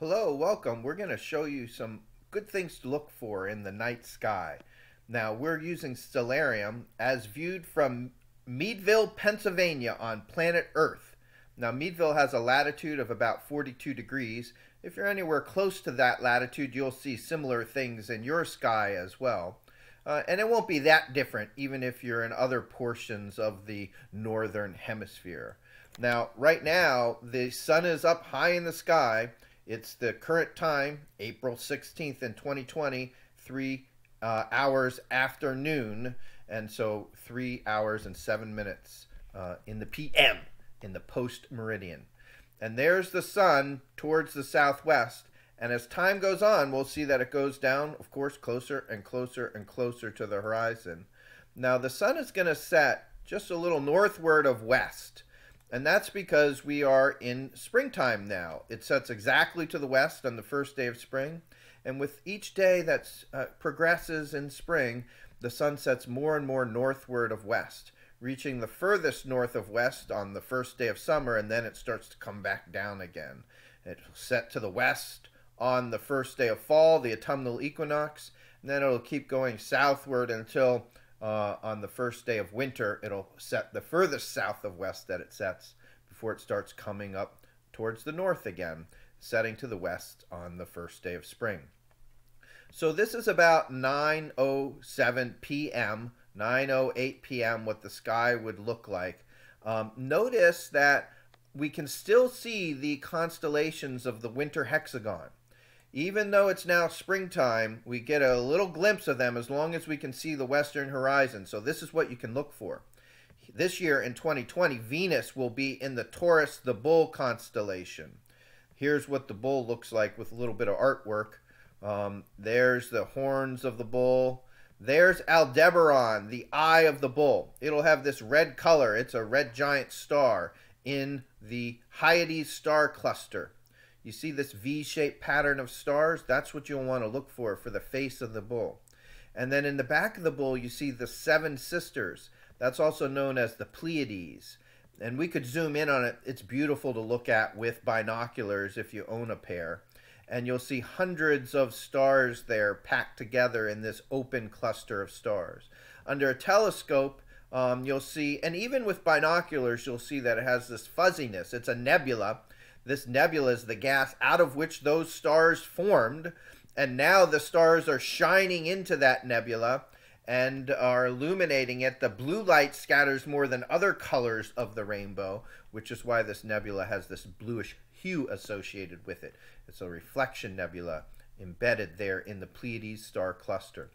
Hello, welcome. We're going to show you some good things to look for in the night sky. Now, we're using Stellarium as viewed from Meadville, Pennsylvania on planet Earth. Now, Meadville has a latitude of about 42 degrees. If you're anywhere close to that latitude, you'll see similar things in your sky as well. Uh, and it won't be that different even if you're in other portions of the northern hemisphere. Now, right now, the sun is up high in the sky it's the current time, April 16th in 2020, three uh, hours after noon, and so three hours and seven minutes uh, in the PM, in the post meridian. And there's the sun towards the southwest. And as time goes on, we'll see that it goes down, of course, closer and closer and closer to the horizon. Now, the sun is going to set just a little northward of west. And that's because we are in springtime now. It sets exactly to the west on the first day of spring. And with each day that uh, progresses in spring, the sun sets more and more northward of west, reaching the furthest north of west on the first day of summer, and then it starts to come back down again. It'll set to the west on the first day of fall, the autumnal equinox, and then it'll keep going southward until uh, on the first day of winter, it'll set the furthest south of west that it sets before it starts coming up towards the north again, setting to the west on the first day of spring. So this is about 9:07 p.m., 9:08 p.m. what the sky would look like. Um, notice that we can still see the constellations of the winter hexagon. Even though it's now springtime, we get a little glimpse of them as long as we can see the western horizon. So this is what you can look for. This year in 2020, Venus will be in the Taurus, the bull constellation. Here's what the bull looks like with a little bit of artwork. Um, there's the horns of the bull. There's Aldebaran, the eye of the bull. It'll have this red color. It's a red giant star in the Hyades star cluster. You see this V-shaped pattern of stars? That's what you'll want to look for for the face of the bull. And then in the back of the bull, you see the seven sisters. That's also known as the Pleiades. And we could zoom in on it. It's beautiful to look at with binoculars if you own a pair. And you'll see hundreds of stars there packed together in this open cluster of stars. Under a telescope, um, you'll see, and even with binoculars, you'll see that it has this fuzziness. It's a nebula, this nebula is the gas out of which those stars formed. And now the stars are shining into that nebula and are illuminating it. The blue light scatters more than other colors of the rainbow, which is why this nebula has this bluish hue associated with it. It's a reflection nebula embedded there in the Pleiades star cluster.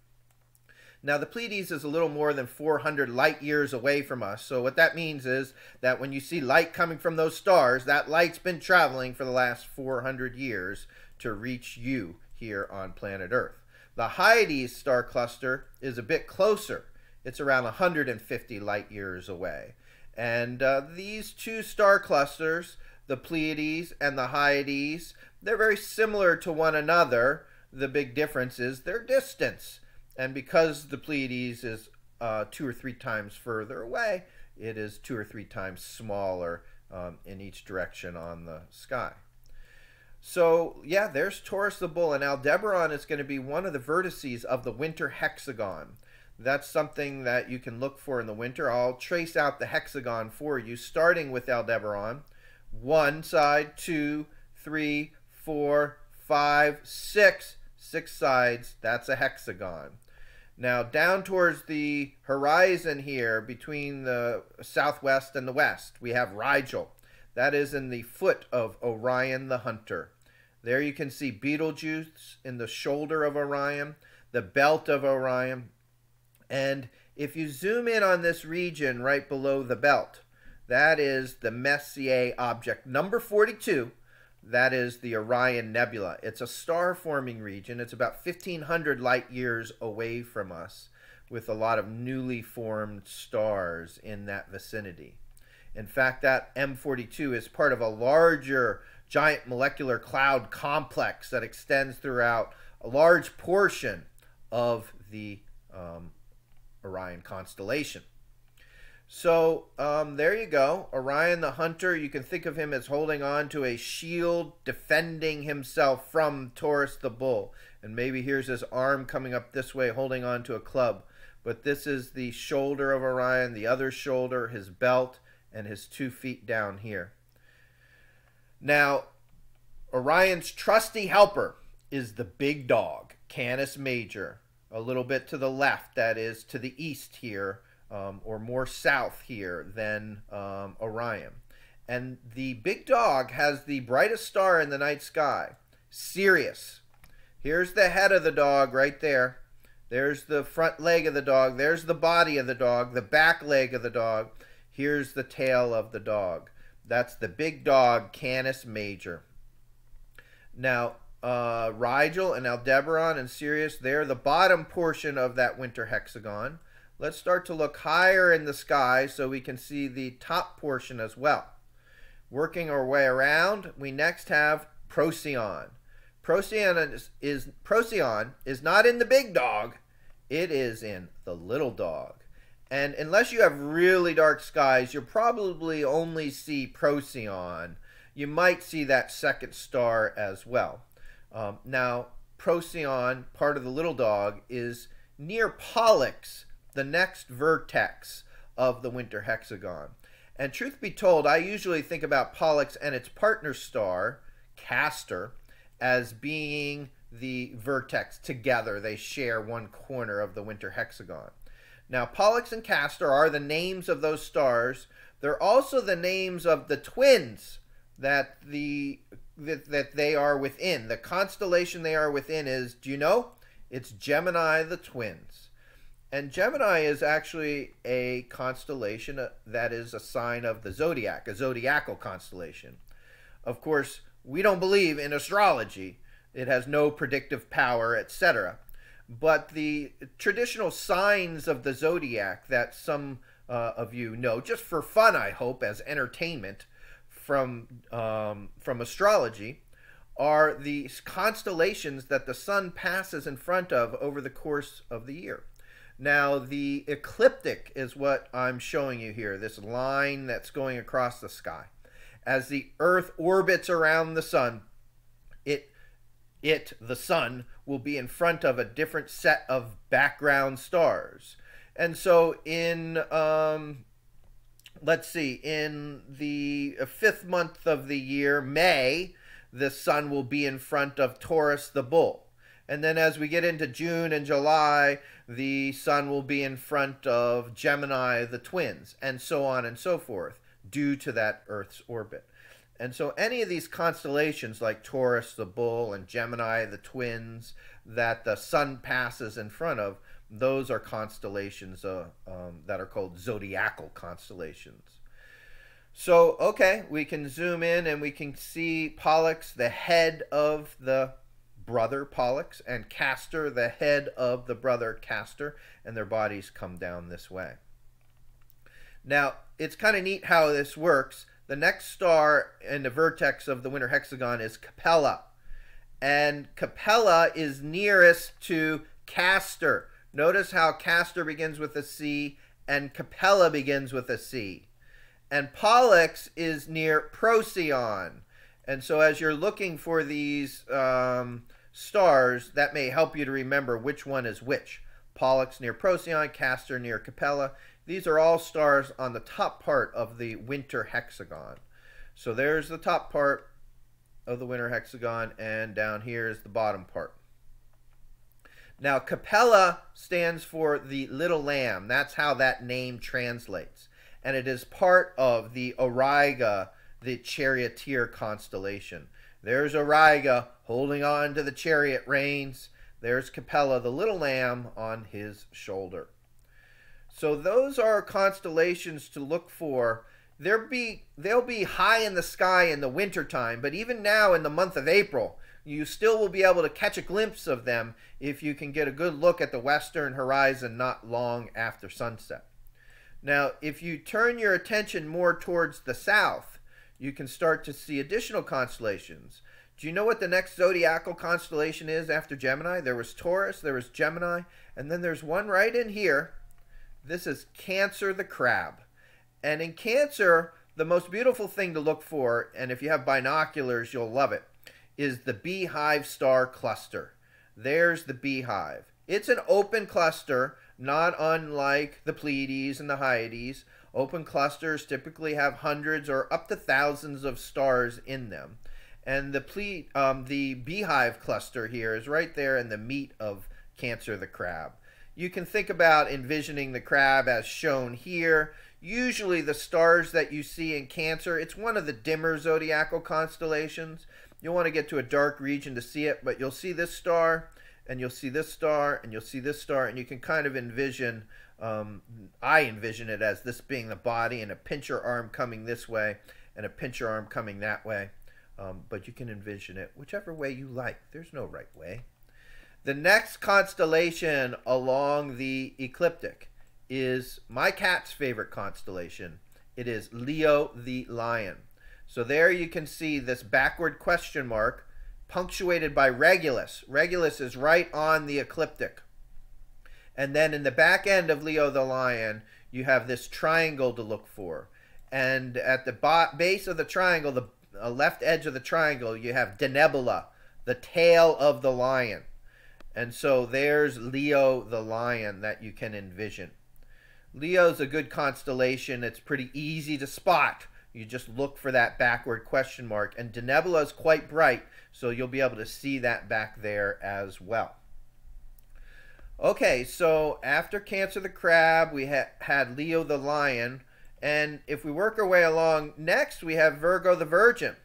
Now, the Pleiades is a little more than 400 light years away from us. So, what that means is that when you see light coming from those stars, that light's been traveling for the last 400 years to reach you here on planet Earth. The Hyades star cluster is a bit closer, it's around 150 light years away. And uh, these two star clusters, the Pleiades and the Hyades, they're very similar to one another. The big difference is their distance. And because the Pleiades is uh, two or three times further away, it is two or three times smaller um, in each direction on the sky. So, yeah, there's Taurus the Bull, and Aldebaran is going to be one of the vertices of the winter hexagon. That's something that you can look for in the winter. I'll trace out the hexagon for you, starting with Aldebaran. One side, two, three, four, five, six. Six sides, that's a hexagon. Now, down towards the horizon here, between the southwest and the west, we have Rigel. That is in the foot of Orion the Hunter. There you can see Betelgeuse in the shoulder of Orion, the belt of Orion. And if you zoom in on this region right below the belt, that is the Messier object number 42, that is the Orion Nebula. It's a star forming region. It's about 1,500 light years away from us, with a lot of newly formed stars in that vicinity. In fact, that M42 is part of a larger giant molecular cloud complex that extends throughout a large portion of the um, Orion constellation. So um, there you go. Orion the Hunter, you can think of him as holding on to a shield, defending himself from Taurus the Bull. And maybe here's his arm coming up this way, holding on to a club. But this is the shoulder of Orion, the other shoulder, his belt, and his two feet down here. Now, Orion's trusty helper is the big dog, Canis Major. A little bit to the left, that is to the east here um, or more south here than um, Orion. And the big dog has the brightest star in the night sky, Sirius. Here's the head of the dog right there. There's the front leg of the dog. There's the body of the dog, the back leg of the dog. Here's the tail of the dog. That's the big dog, Canis Major. Now, uh, Rigel and Aldebaran and Sirius, they're the bottom portion of that winter hexagon. Let's start to look higher in the sky so we can see the top portion as well. Working our way around, we next have Procyon. Procyon is, is, Procyon is not in the big dog, it is in the little dog. And unless you have really dark skies, you'll probably only see Procyon. You might see that second star as well. Um, now, Procyon, part of the little dog, is near Pollux, the next vertex of the winter hexagon. And truth be told, I usually think about Pollux and its partner star, Castor, as being the vertex together. They share one corner of the winter hexagon. Now, Pollux and Castor are the names of those stars. They're also the names of the twins that the that, that they are within. The constellation they are within is, do you know? It's Gemini the twins. And Gemini is actually a constellation uh, that is a sign of the zodiac, a zodiacal constellation. Of course, we don't believe in astrology. It has no predictive power, etc. But the traditional signs of the zodiac that some uh, of you know, just for fun, I hope, as entertainment from um, from astrology, are the constellations that the sun passes in front of over the course of the year. Now, the ecliptic is what I'm showing you here, this line that's going across the sky. As the Earth orbits around the sun, it, it, the sun, will be in front of a different set of background stars. And so in, um, let's see, in the fifth month of the year, May, the sun will be in front of Taurus the bull. And then as we get into June and July, the sun will be in front of Gemini, the twins, and so on and so forth, due to that Earth's orbit. And so any of these constellations like Taurus, the bull, and Gemini, the twins, that the sun passes in front of, those are constellations uh, um, that are called zodiacal constellations. So, okay, we can zoom in and we can see Pollux, the head of the brother Pollux and Castor, the head of the brother Castor, and their bodies come down this way. Now, it's kind of neat how this works. The next star in the vertex of the winter hexagon is Capella. And Capella is nearest to Castor. Notice how Castor begins with a C and Capella begins with a C. And Pollux is near Procyon. And so as you're looking for these um, stars, that may help you to remember which one is which. Pollux near Procyon, Castor near Capella. These are all stars on the top part of the winter hexagon. So there's the top part of the winter hexagon, and down here is the bottom part. Now, Capella stands for the little lamb. That's how that name translates. And it is part of the Auriga, the charioteer constellation. There's Auriga holding on to the chariot reins. There's Capella, the little lamb, on his shoulder. So those are constellations to look for. There be they'll be high in the sky in the wintertime, but even now in the month of April, you still will be able to catch a glimpse of them if you can get a good look at the western horizon not long after sunset. Now, if you turn your attention more towards the south, you can start to see additional constellations. Do you know what the next zodiacal constellation is after Gemini? There was Taurus, there was Gemini, and then there's one right in here. This is Cancer the Crab. And in Cancer, the most beautiful thing to look for, and if you have binoculars, you'll love it, is the beehive star cluster. There's the beehive. It's an open cluster, not unlike the Pleiades and the Hyades. Open clusters typically have hundreds or up to thousands of stars in them. And the ple- um, the beehive cluster here is right there in the meat of Cancer the crab. You can think about envisioning the crab as shown here. Usually the stars that you see in Cancer, it's one of the dimmer zodiacal constellations. You'll want to get to a dark region to see it, but you'll see this star, and you'll see this star, and you'll see this star, and you can kind of envision, um, I envision it as this being the body and a pincher arm coming this way and a pincher arm coming that way. Um, but you can envision it whichever way you like. There's no right way. The next constellation along the ecliptic is my cat's favorite constellation. It is Leo the Lion. So there you can see this backward question mark punctuated by Regulus. Regulus is right on the ecliptic. And then in the back end of Leo the Lion, you have this triangle to look for. And at the base of the triangle, the uh, left edge of the triangle, you have Denebola, the tail of the lion. And so there's Leo the lion that you can envision. Leo's a good constellation. It's pretty easy to spot. You just look for that backward question mark. And Denebola is quite bright, so you'll be able to see that back there as well. Okay, so after Cancer the Crab, we ha had Leo the Lion. And if we work our way along, next we have Virgo the Virgin.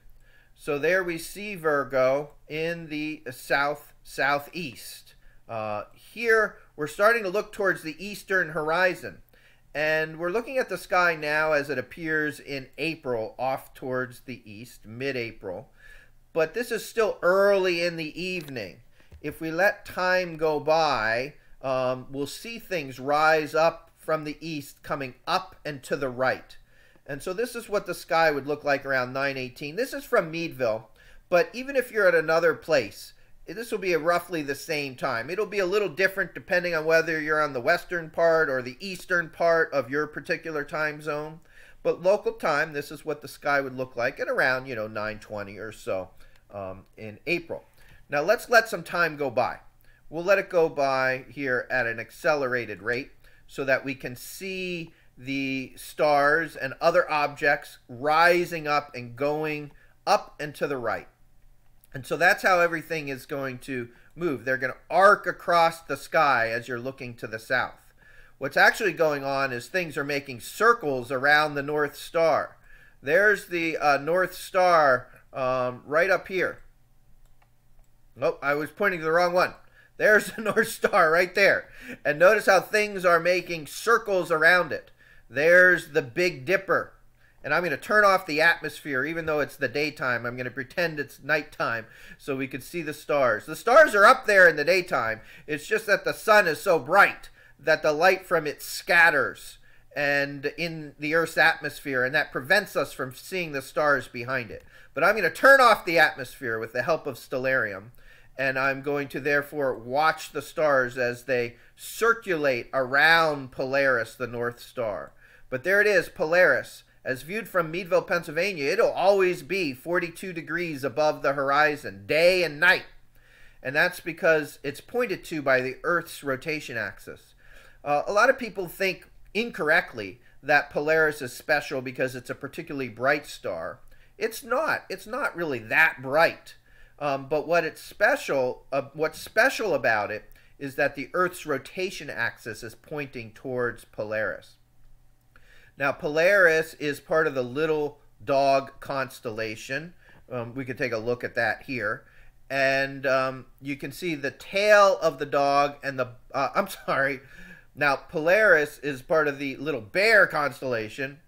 So there we see Virgo in the south southeast. Uh, here we're starting to look towards the eastern horizon. And we're looking at the sky now as it appears in April, off towards the east, mid April. But this is still early in the evening. If we let time go by, um, we'll see things rise up from the east coming up and to the right. And so this is what the sky would look like around 918. This is from Meadville, but even if you're at another place, this will be roughly the same time. It'll be a little different depending on whether you're on the western part or the eastern part of your particular time zone. But local time, this is what the sky would look like at around, you know, 920 or so um, in April. Now let's let some time go by. We'll let it go by here at an accelerated rate so that we can see the stars and other objects rising up and going up and to the right. And so that's how everything is going to move. They're going to arc across the sky as you're looking to the south. What's actually going on is things are making circles around the North Star. There's the uh, North Star um, right up here. Nope, I was pointing to the wrong one. There's the North Star right there. And notice how things are making circles around it. There's the Big Dipper. And I'm going to turn off the atmosphere, even though it's the daytime. I'm going to pretend it's nighttime so we can see the stars. The stars are up there in the daytime. It's just that the sun is so bright that the light from it scatters and in the Earth's atmosphere, and that prevents us from seeing the stars behind it. But I'm going to turn off the atmosphere with the help of Stellarium and I'm going to therefore watch the stars as they circulate around Polaris, the North Star. But there it is, Polaris. As viewed from Meadville, Pennsylvania, it'll always be 42 degrees above the horizon, day and night. And that's because it's pointed to by the Earth's rotation axis. Uh, a lot of people think incorrectly that Polaris is special because it's a particularly bright star. It's not. It's not really that bright. Um, but what it's special, uh, what's special about it is that the Earth's rotation axis is pointing towards Polaris. Now, Polaris is part of the Little Dog constellation. Um, we could take a look at that here. And um, you can see the tail of the dog and the. Uh, I'm sorry. Now, Polaris is part of the Little Bear constellation.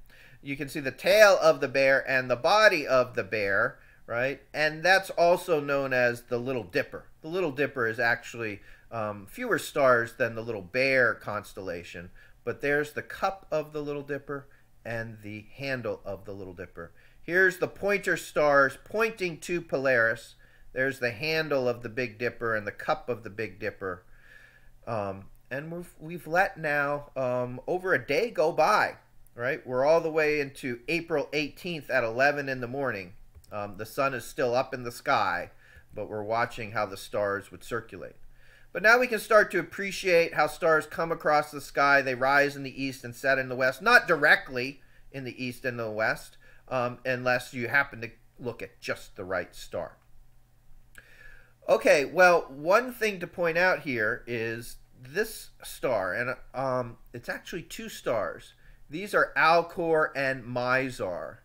You can see the tail of the bear and the body of the bear right? And that's also known as the Little Dipper. The Little Dipper is actually um, fewer stars than the Little Bear constellation, but there's the cup of the Little Dipper and the handle of the Little Dipper. Here's the pointer stars pointing to Polaris. There's the handle of the Big Dipper and the cup of the Big Dipper. Um, and we've, we've let now um, over a day go by right? We're all the way into April 18th at 11 in the morning. Um, the sun is still up in the sky, but we're watching how the stars would circulate. But now we can start to appreciate how stars come across the sky. They rise in the east and set in the west, not directly in the east and the west, um, unless you happen to look at just the right star. Okay, well, one thing to point out here is this star, and um, it's actually two stars. These are Alcor and Mizar.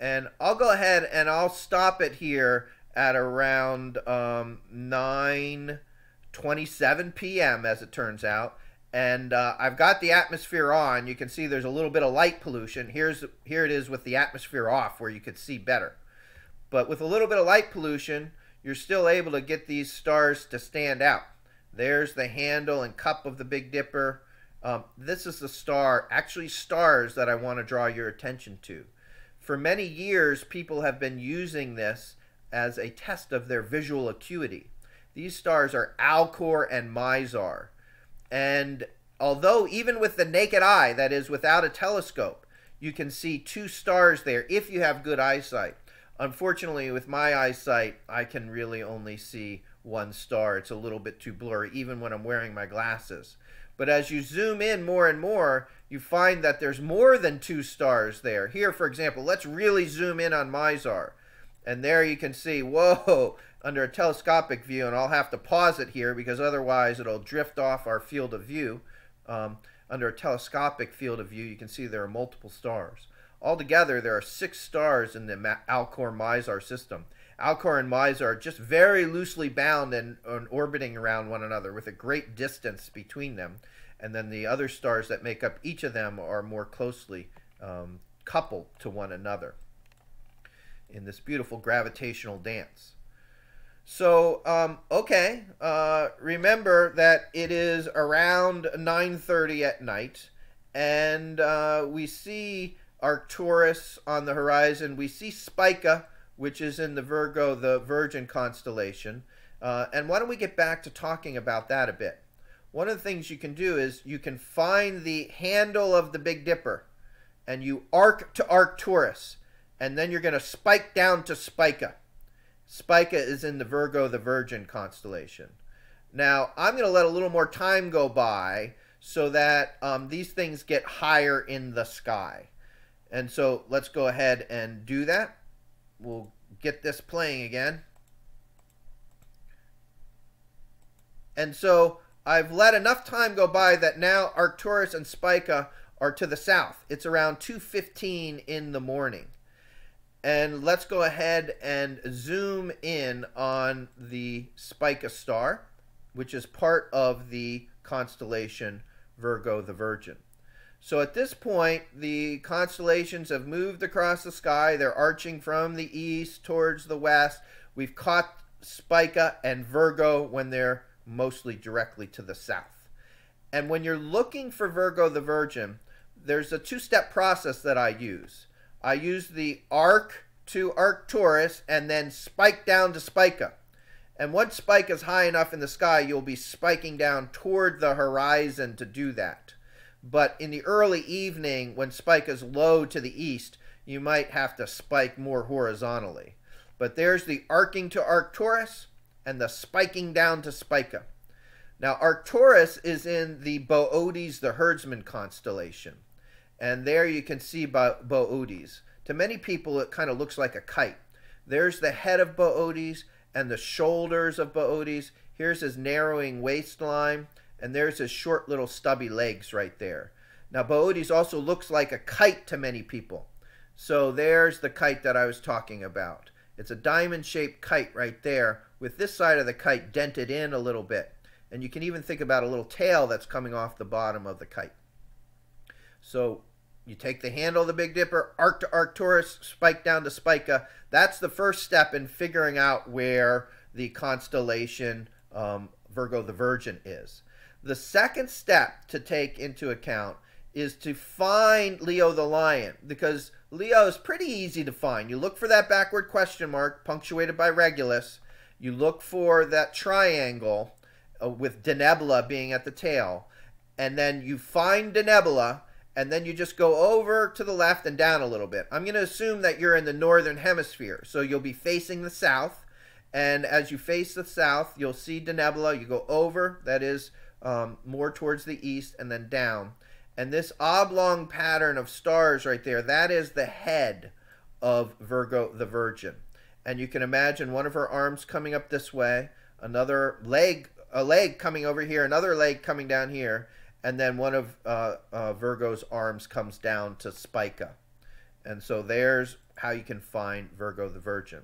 And I'll go ahead and I'll stop it here at around um, 9.27 p.m., as it turns out. And uh, I've got the atmosphere on. You can see there's a little bit of light pollution. Here's Here it is with the atmosphere off where you could see better. But with a little bit of light pollution, you're still able to get these stars to stand out. There's the handle and cup of the Big Dipper. Um, this is the star, actually stars that I want to draw your attention to. For many years, people have been using this as a test of their visual acuity. These stars are Alcor and Mizar. And although even with the naked eye, that is without a telescope, you can see two stars there if you have good eyesight. Unfortunately, with my eyesight, I can really only see one star. It's a little bit too blurry, even when I'm wearing my glasses. But as you zoom in more and more, you find that there's more than two stars there. Here, for example, let's really zoom in on Mizar. And there you can see, whoa, under a telescopic view, and I'll have to pause it here because otherwise it'll drift off our field of view. Um, under a telescopic field of view, you can see there are multiple stars. Altogether, there are six stars in the Alcor Mizar system. Alcor and Mizar are just very loosely bound and, and, orbiting around one another with a great distance between them. And then the other stars that make up each of them are more closely um, coupled to one another in this beautiful gravitational dance. So, um, okay, uh, remember that it is around 9.30 at night, and uh, we see Arcturus on the horizon. We see Spica which is in the Virgo, the Virgin constellation. Uh, and why don't we get back to talking about that a bit? One of the things you can do is you can find the handle of the Big Dipper and you arc to Arcturus, and then you're going to spike down to Spica. Spica is in the Virgo, the Virgin constellation. Now, I'm going to let a little more time go by so that um, these things get higher in the sky. And so let's go ahead and do that we'll get this playing again. And so I've let enough time go by that now Arcturus and Spica are to the south. It's around 2.15 in the morning. And let's go ahead and zoom in on the Spica star, which is part of the constellation Virgo the Virgin. So at this point, the constellations have moved across the sky. They're arching from the east towards the west. We've caught Spica and Virgo when they're mostly directly to the south. And when you're looking for Virgo the Virgin, there's a two step process that I use. I use the arc to Arcturus and then spike down to Spica. And once Spica is high enough in the sky, you'll be spiking down toward the horizon to do that. But in the early evening, when Spica is low to the east, you might have to spike more horizontally. But there's the arcing to Arcturus and the spiking down to Spica. Now, Arcturus is in the Boötes, the herdsman constellation. And there you can see Bo- Boötes. To many people, it kind of looks like a kite. There's the head of Boötes and the shoulders of Boötes. Here's his narrowing waistline and there's his short little stubby legs right there. Now Boötes also looks like a kite to many people. So there's the kite that I was talking about. It's a diamond-shaped kite right there with this side of the kite dented in a little bit. And you can even think about a little tail that's coming off the bottom of the kite. So you take the handle of the Big Dipper, arc to Arcturus, spike down to Spica. That's the first step in figuring out where the constellation um, Virgo the Virgin is. The second step to take into account is to find Leo the Lion because Leo is pretty easy to find. You look for that backward question mark punctuated by Regulus. You look for that triangle uh, with Denebola being at the tail. And then you find Denebola and then you just go over to the left and down a little bit. I'm going to assume that you're in the northern hemisphere, so you'll be facing the south, and as you face the south, you'll see Denebola. You go over, that is um, more towards the east, and then down. And this oblong pattern of stars right there, that is the head of Virgo the Virgin. And you can imagine one of her arms coming up this way, another leg, a leg coming over here, another leg coming down here, and then one of uh, uh, Virgo's arms comes down to Spica. And so there's how you can find Virgo the Virgin.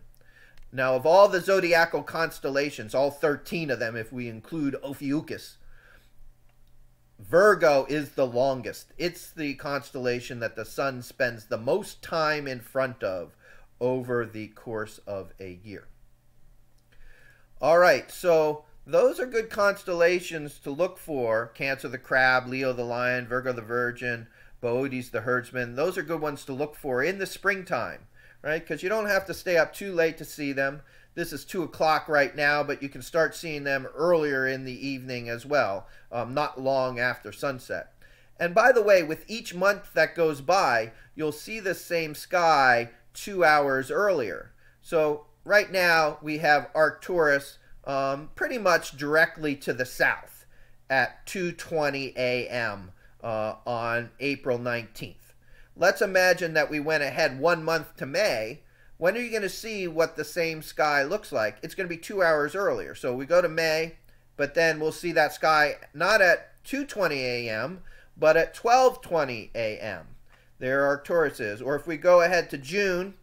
Now, of all the zodiacal constellations, all 13 of them, if we include Ophiuchus, Virgo is the longest. It's the constellation that the sun spends the most time in front of over the course of a year. All right, so those are good constellations to look for. Cancer the crab, Leo the lion, Virgo the virgin, Boötes the herdsman. Those are good ones to look for in the springtime, right? Because you don't have to stay up too late to see them. This is 2 o'clock right now, but you can start seeing them earlier in the evening as well, um, not long after sunset. And by the way, with each month that goes by, you'll see the same sky two hours earlier. So right now we have Arcturus um, pretty much directly to the south at 2:20 a.m. Uh, on April 19th. Let's imagine that we went ahead one month to May. When are you going to see what the same sky looks like? It's going to be two hours earlier. So we go to May, but then we'll see that sky not at 2:20 a.m. but at 12:20 a.m. There Arcturus is. Or if we go ahead to June,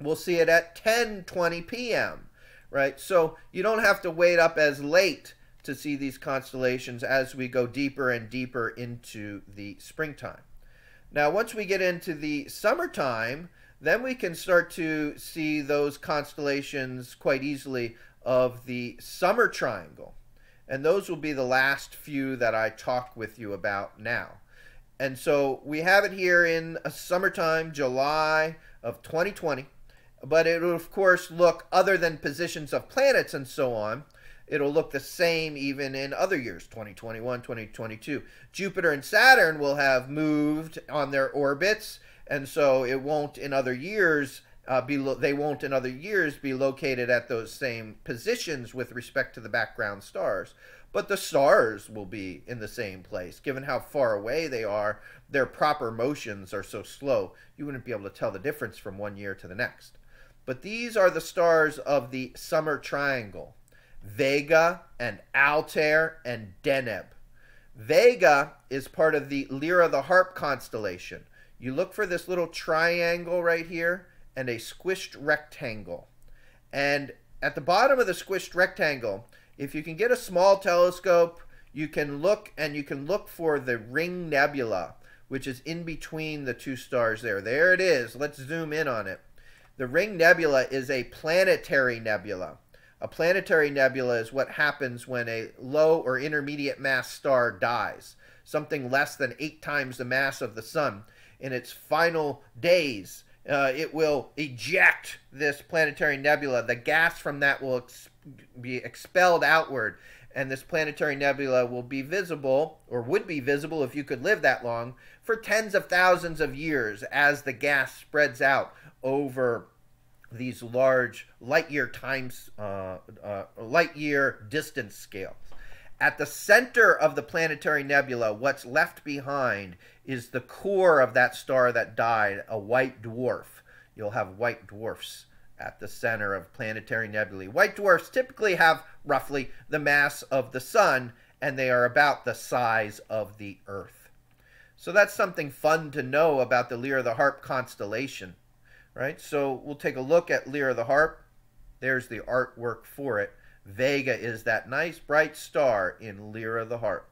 we'll see it at 10:20 p.m right? So you don't have to wait up as late to see these constellations as we go deeper and deeper into the springtime. Now, once we get into the summertime, then we can start to see those constellations quite easily of the summer triangle. And those will be the last few that I talk with you about now. And so we have it here in a summertime, July of 2020 but it will of course look other than positions of planets and so on it'll look the same even in other years 2021 2022 jupiter and saturn will have moved on their orbits and so it won't in other years uh, be they won't in other years be located at those same positions with respect to the background stars but the stars will be in the same place given how far away they are their proper motions are so slow you wouldn't be able to tell the difference from one year to the next but these are the stars of the summer triangle Vega and Altair and Deneb. Vega is part of the Lyra the Harp constellation. You look for this little triangle right here and a squished rectangle. And at the bottom of the squished rectangle, if you can get a small telescope, you can look and you can look for the ring nebula, which is in between the two stars there. There it is. Let's zoom in on it. The Ring Nebula is a planetary nebula. A planetary nebula is what happens when a low or intermediate mass star dies, something less than eight times the mass of the sun. In its final days, uh, it will eject this planetary nebula. The gas from that will ex be expelled outward, and this planetary nebula will be visible, or would be visible if you could live that long, for tens of thousands of years as the gas spreads out over these large light year times, uh, uh, light year distance scales. At the center of the planetary nebula, what's left behind is the core of that star that died, a white dwarf. You'll have white dwarfs at the center of planetary nebulae. White dwarfs typically have roughly the mass of the sun, and they are about the size of the Earth. So that's something fun to know about the Lyra the Harp constellation right? So we'll take a look at Lyra the Harp. There's the artwork for it. Vega is that nice bright star in Lyra the Harp.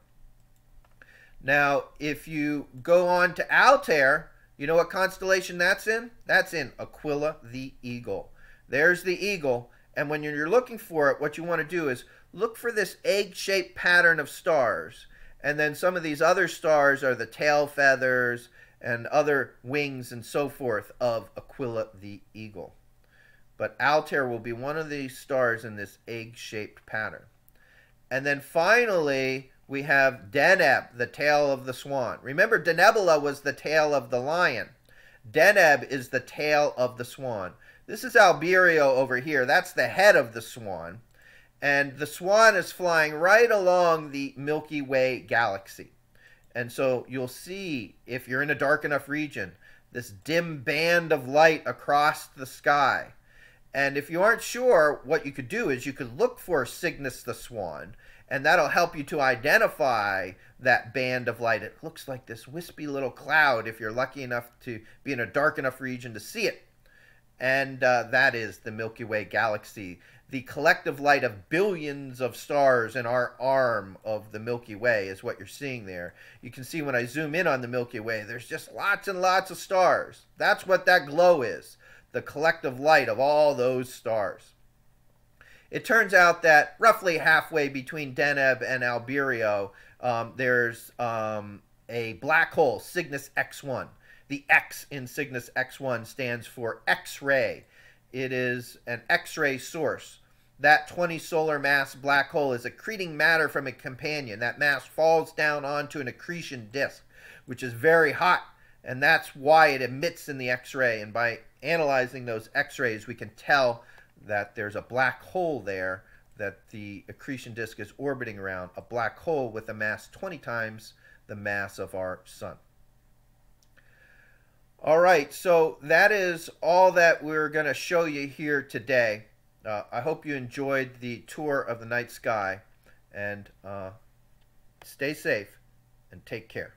Now, if you go on to Altair, you know what constellation that's in? That's in Aquila the Eagle. There's the eagle, and when you're looking for it, what you want to do is look for this egg-shaped pattern of stars. And then some of these other stars are the tail feathers and other wings and so forth of Aquila the eagle. But Altair will be one of these stars in this egg-shaped pattern. And then finally, we have Deneb, the tail of the swan. Remember, Denebola was the tail of the lion. Deneb is the tail of the swan. This is Albireo over here. That's the head of the swan. And the swan is flying right along the Milky Way galaxy. And so you'll see, if you're in a dark enough region, this dim band of light across the sky. And if you aren't sure, what you could do is you could look for Cygnus the Swan, and that'll help you to identify that band of light. It looks like this wispy little cloud if you're lucky enough to be in a dark enough region to see it. And uh, that is the Milky Way galaxy, the collective light of billions of stars in our arm of the Milky Way is what you're seeing there. You can see when I zoom in on the Milky Way, there's just lots and lots of stars. That's what that glow is, the collective light of all those stars. It turns out that roughly halfway between Deneb and Albireo, um, there's um, a black hole, Cygnus X1. The X in Cygnus X1 stands for X-ray. It is an X-ray source. That 20 solar mass black hole is accreting matter from a companion. That mass falls down onto an accretion disk, which is very hot, and that's why it emits in the X-ray. And by analyzing those X-rays, we can tell that there's a black hole there that the accretion disk is orbiting around, a black hole with a mass 20 times the mass of our sun. All right, so that is all that we're going to show you here today. Uh, I hope you enjoyed the tour of the night sky, and uh, stay safe and take care.